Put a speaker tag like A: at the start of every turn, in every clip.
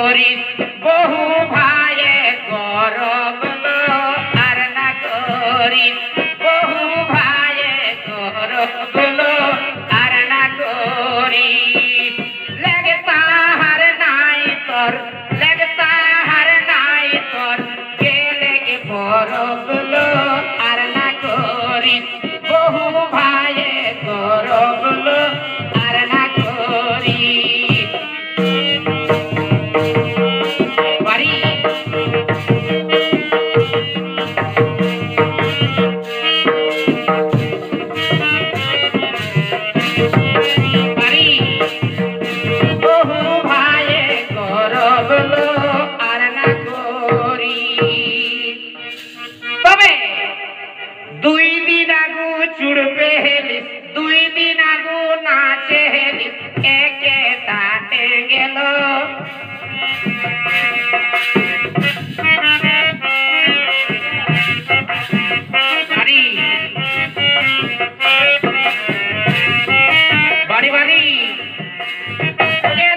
A: করিস বহু ভাইয়ে গরব আর না করিস বহু ভাইয়ে গরব আর না করিস লেগে তাহার নাই তোর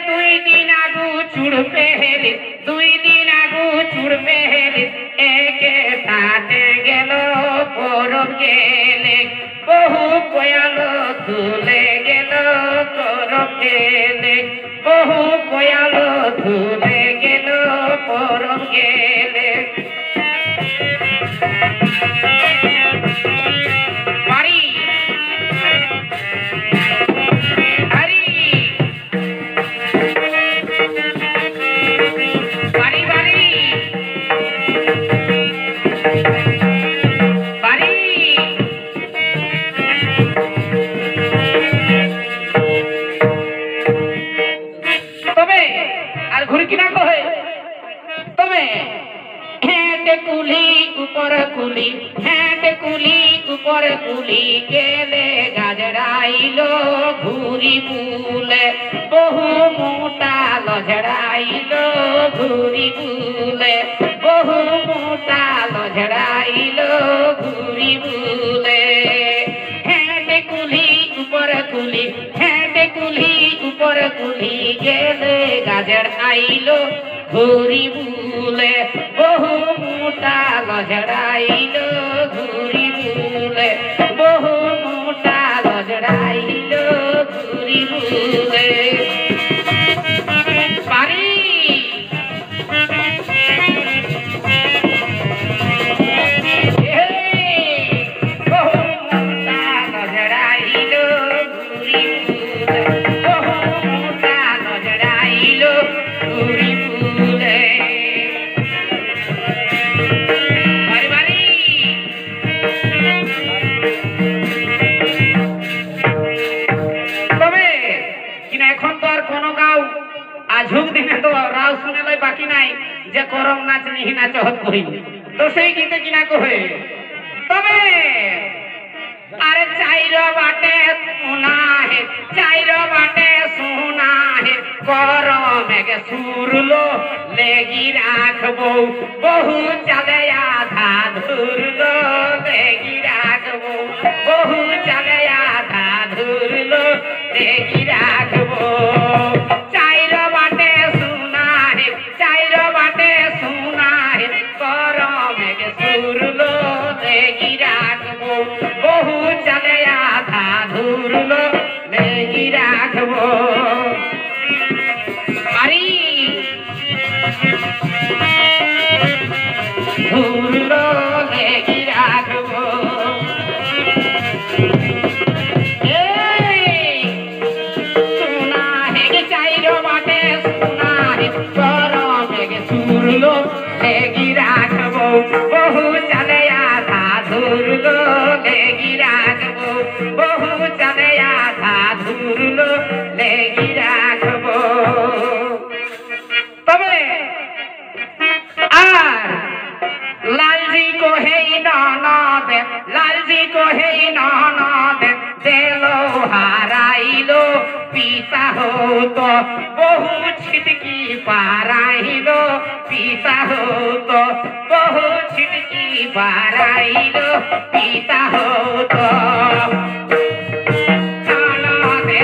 A: দুই দিন আগু চুড়বে হেলিস দুই একে সাথে গেল পরব গেলে। বহু কয়াল তুলে গেল করব গেলে। বহু ঘুরি কিনা কহে তবে হ্যাঁ কুলি উপর কুলি হ্যাঁ কুলি উপর কুলি গেলে গাজড়াইলো ঘুরি বুলে বহু মোটা লঝড়াইলো ঘুরি বুলে বহু মোটা লঝড়াইলো ঘুরি বুলে হ্যাঁ কুলি উপর কুলি হ্যাঁ উপর কুলি গেলে গাজর আইলো ঘুরি ভুলে বহু মোটা লজড়াইলো তো সেই গীতে কিনা কহে তবে আরে চাইর বাটে সোনা হে চাইর বাটে সোনা হে করমে গে সুরলো, লেগি রাখব, বহু চালে আধা ধুরলো, লেগি রাখব, বহু চালে আধা ধুরলো, লেগি রাখব। রাখব হতো। বহু ছিটকি পারাইল পিতা হতো। বহু ছিটকি পারাইল পিতা হতো। ননদে